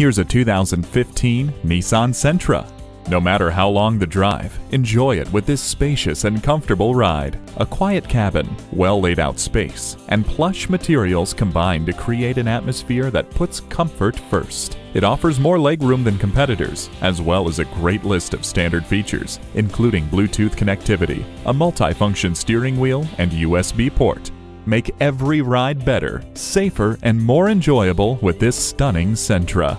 Here's a 2015 Nissan Sentra. No matter how long the drive, enjoy it with this spacious and comfortable ride. A quiet cabin, well laid out space, and plush materials combine to create an atmosphere that puts comfort first. It offers more legroom than competitors, as well as a great list of standard features, including Bluetooth connectivity, a multi-function steering wheel, and USB port. Make every ride better, safer, and more enjoyable with this stunning Sentra.